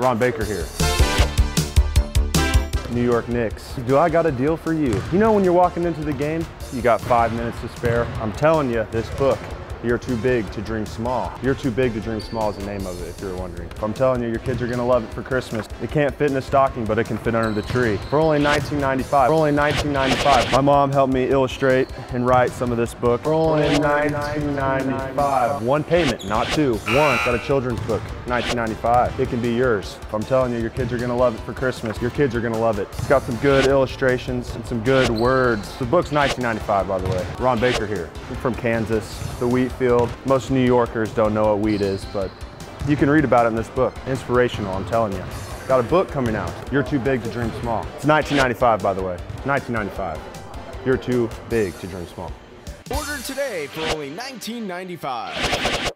Ron Baker here. New York Knicks. Do I got a deal for you? You know when you're walking into the game, you got five minutes to spare? I'm telling you, this book, You're Too Big to Dream Small. You're Too Big to Dream Small is the name of it, if you're wondering. I'm telling you, your kids are gonna love it for Christmas. It can't fit in a stocking, but it can fit under the tree. For only $19.95. For only $19.95. My mom helped me illustrate and write some of this book. For only $19.95. One payment, not two. One, got a children's book, $19.95. It can be yours. I'm telling you, your kids are gonna love it for Christmas. Your kids are gonna love it. It's got some good illustrations and some good words. The book's $19.95, by the way. Ron Baker here. I'm from Kansas, the wheat field. Most New Yorkers don't know what wheat is, but you can read about it in this book. Inspirational, I'm telling you. Got a book coming out. You're too big to dream small. It's 1995, by the way. 1995. You're too big to dream small. Order today for only $19.95.